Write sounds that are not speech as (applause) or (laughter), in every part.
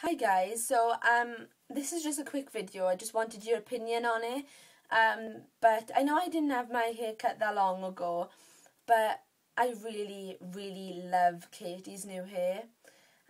Hi guys, so um this is just a quick video. I just wanted your opinion on it. Um but I know I didn't have my hair cut that long ago, but I really really love Katie's new hair.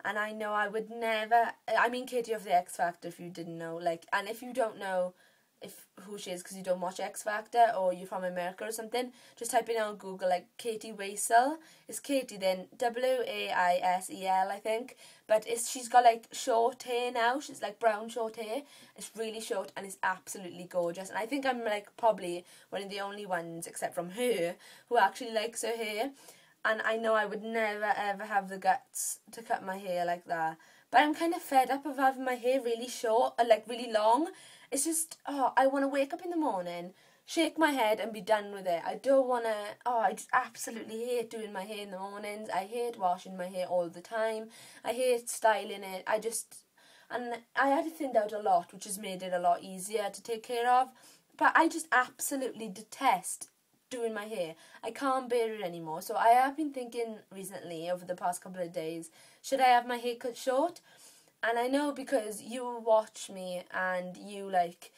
And I know I would never I mean Katie of the X Factor if you didn't know like and if you don't know if who she is because you don't watch X Factor or you're from America or something, just type in on Google like Katie Waissel. It's Katie then W A I S E L I think. But it's she's got like short hair now. She's like brown short hair. It's really short and it's absolutely gorgeous. And I think I'm like probably one of the only ones except from her who actually likes her hair. And I know I would never ever have the guts to cut my hair like that. But I'm kind of fed up of having my hair really short, or like really long it's just, oh, I want to wake up in the morning, shake my head and be done with it. I don't want to, oh, I just absolutely hate doing my hair in the mornings. I hate washing my hair all the time. I hate styling it. I just, and I had it thinned out a lot, which has made it a lot easier to take care of. But I just absolutely detest doing my hair. I can't bear it anymore. So I have been thinking recently, over the past couple of days, should I have my hair cut short? And I know because you watch me and you like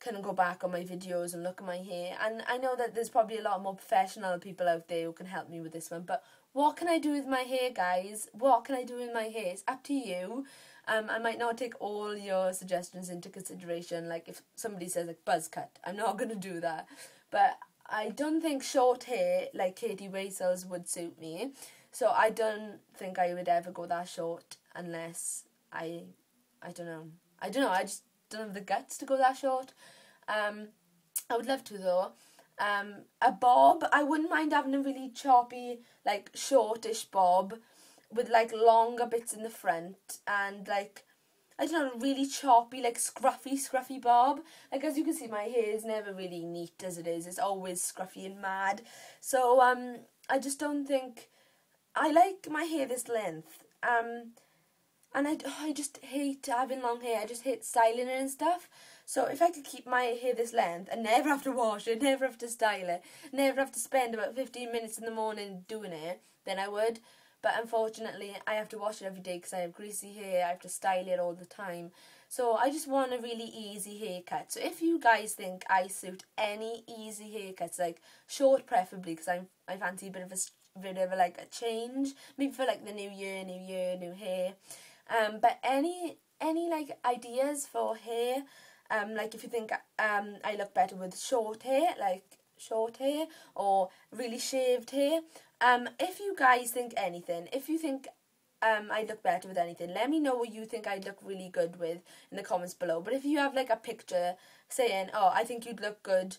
kind of go back on my videos and look at my hair. And I know that there's probably a lot more professional people out there who can help me with this one. But what can I do with my hair, guys? What can I do with my hair? It's up to you. Um, I might not take all your suggestions into consideration. Like if somebody says like buzz cut, I'm not (laughs) gonna do that. But I don't think short hair like Katie Waissel's would suit me. So I don't think I would ever go that short unless I I don't know. I don't know. I just don't have the guts to go that short. Um, I would love to though. Um, a bob. I wouldn't mind having a really choppy, like shortish bob, with like longer bits in the front and like I don't know, really choppy, like scruffy, scruffy bob. Like as you can see, my hair is never really neat as it is. It's always scruffy and mad. So um, I just don't think I like my hair this length. Um, and I, oh, I just hate having long hair. I just hate styling it and stuff. So if I could keep my hair this length and never have to wash it, (laughs) never have to style it, never have to spend about 15 minutes in the morning doing it, then I would. But unfortunately, I have to wash it every day because I have greasy hair. I have to style it all the time. So I just want a really easy haircut. So if you guys think I suit any easy haircuts, like short preferably, because I'm I fancy a bit of a bit of a, like a change, maybe for like the new year, new year, new hair. Um, but any any like ideas for hair? Um, like if you think um I look better with short hair, like short hair or really shaved hair. Um, if you guys think anything, if you think um I look better with anything, let me know what you think I look really good with in the comments below. But if you have like a picture saying, oh, I think you'd look good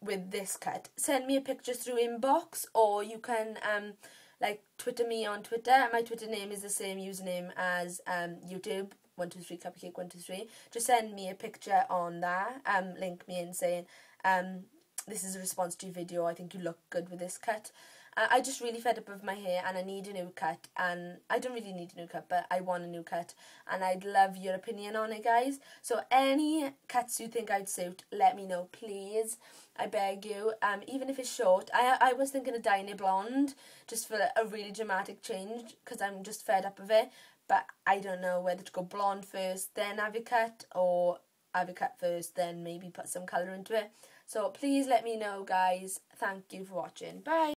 with this cut, send me a picture through inbox or you can um like Twitter me on Twitter. My Twitter name is the same username as um YouTube one two three cuppycake one two three. Just send me a picture on that. Um, link me in saying um this is a response to your video. I think you look good with this cut. I just really fed up with my hair and I need a new cut and I don't really need a new cut but I want a new cut and I'd love your opinion on it guys. So any cuts you think I'd suit, let me know please. I beg you. Um, even if it's short. I I was thinking of dyeing it blonde just for a really dramatic change because I'm just fed up of it. But I don't know whether to go blonde first, then have it cut or have it cut first, then maybe put some colour into it. So please let me know guys. Thank you for watching. Bye.